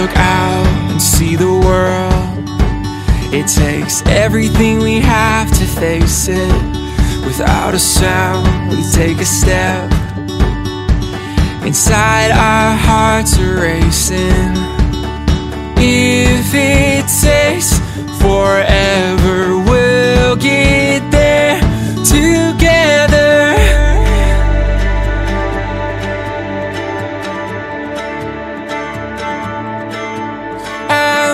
look out and see the world. It takes everything we have to face it. Without a sound, we take a step. Inside our hearts are racing. If it takes forever, we'll get there together.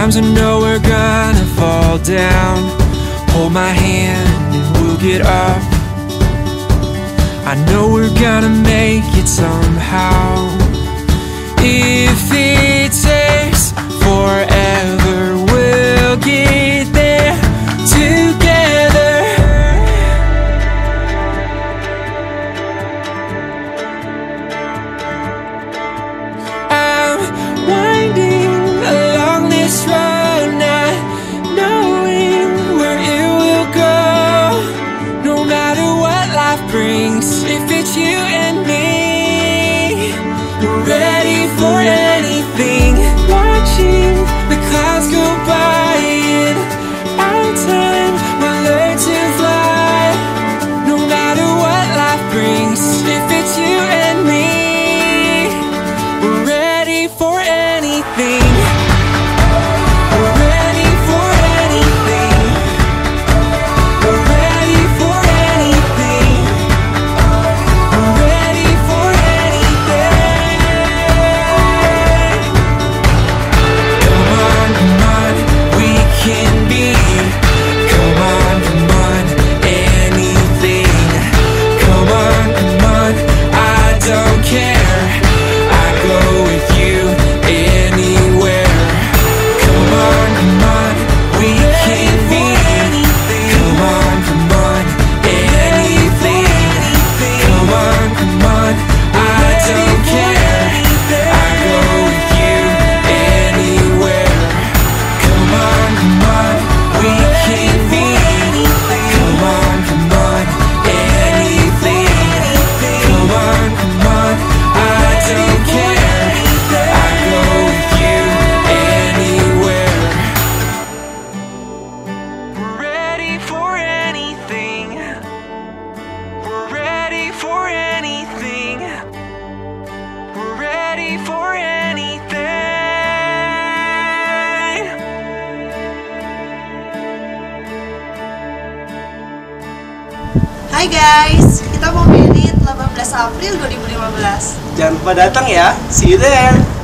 Sometimes I know we're gonna fall down. Hold my hand and we'll get up. I know we're gonna make it somehow. If it Hai guys, kita mau medit 18 April 2015. Jangan lupa datang ya. See you there.